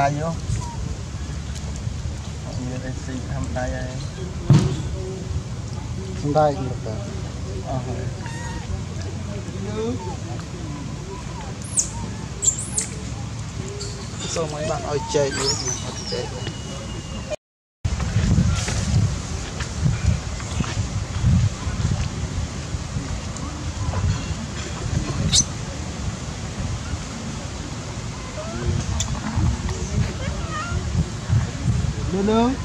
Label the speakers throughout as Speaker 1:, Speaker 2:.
Speaker 1: តាយោអត់មានអីស៊ីធម្មតាឯង
Speaker 2: សំដែងលោកតា
Speaker 1: អស់ហើយ
Speaker 2: សូមឲ្យបានឲ្យចែកយើងអត់ចែក
Speaker 1: មើ Hello?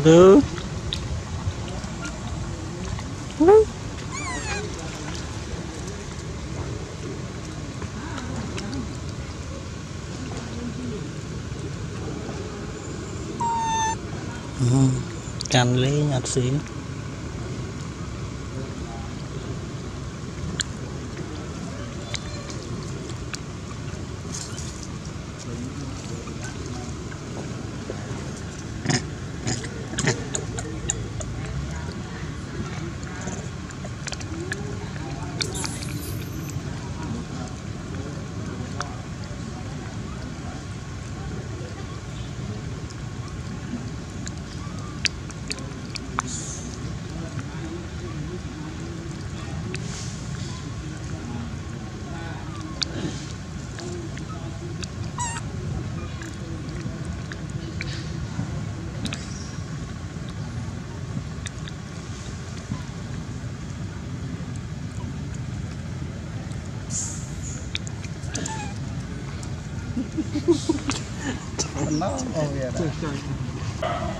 Speaker 1: từ hmm, can lấy nhặt xíu Oh, yeah.